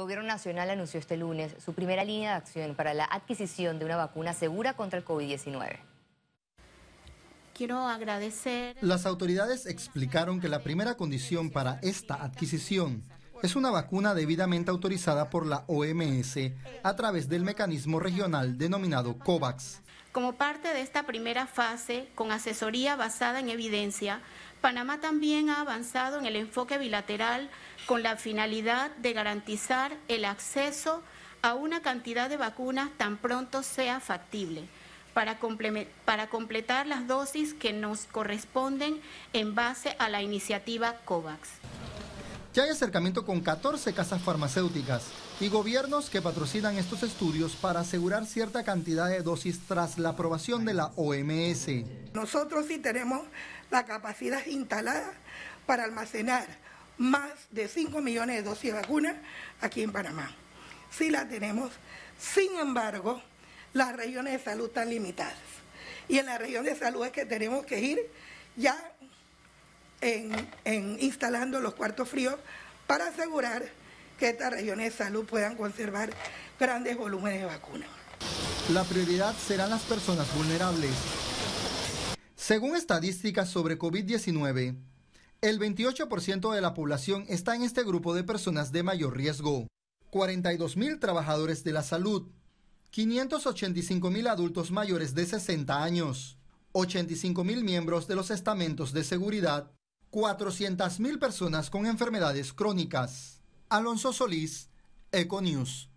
Gobierno Nacional anunció este lunes su primera línea de acción para la adquisición de una vacuna segura contra el COVID-19. Quiero agradecer. Las autoridades explicaron que la primera condición para esta adquisición es una vacuna debidamente autorizada por la OMS a través del mecanismo regional denominado COVAX. Como parte de esta primera fase, con asesoría basada en evidencia, Panamá también ha avanzado en el enfoque bilateral con la finalidad de garantizar el acceso a una cantidad de vacunas tan pronto sea factible para, completar las dosis que nos corresponden en base a la iniciativa COVAX. Ya hay acercamiento con 14 casas farmacéuticas y gobiernos que patrocinan estos estudios para asegurar cierta cantidad de dosis tras la aprobación de la OMS. Nosotros sí tenemos la capacidad instalada para almacenar más de 5 millones de dosis de vacunas aquí en Panamá. Sí la tenemos, sin embargo, las regiones de salud están limitadas. Y en la región de salud es que tenemos que ir ya en, instalando los cuartos fríos para asegurar que estas regiones de salud puedan conservar grandes volúmenes de vacunas. La prioridad serán las personas vulnerables. Según estadísticas sobre COVID-19, el 28% de la población está en este grupo de personas de mayor riesgo. 42 mil trabajadores de la salud, 585 mil adultos mayores de 60 años, 85 mil miembros de los estamentos de seguridad 400.000 personas con enfermedades crónicas. Alonso Solís, Econews.